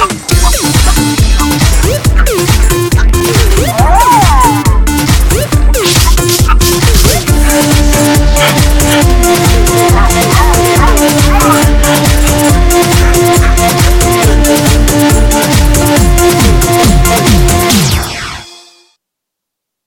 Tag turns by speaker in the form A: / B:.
A: Woo!